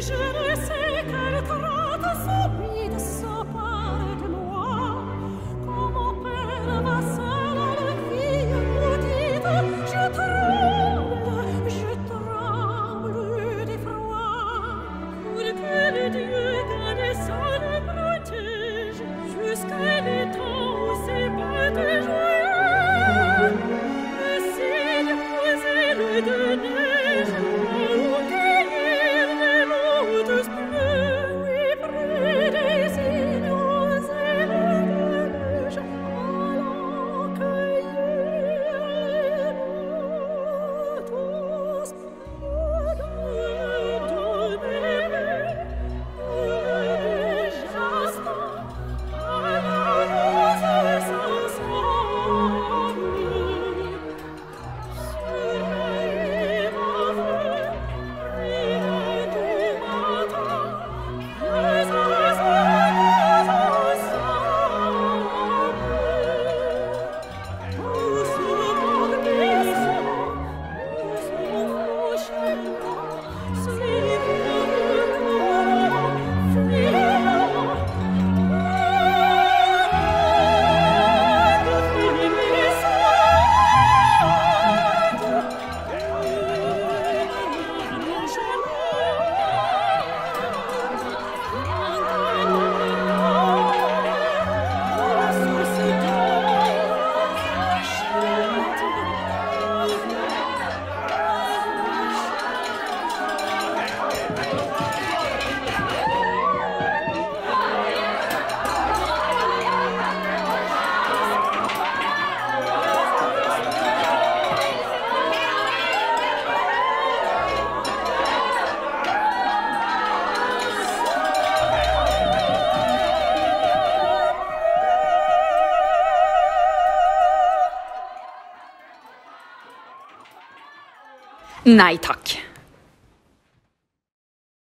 generous Sweet. Nei takk.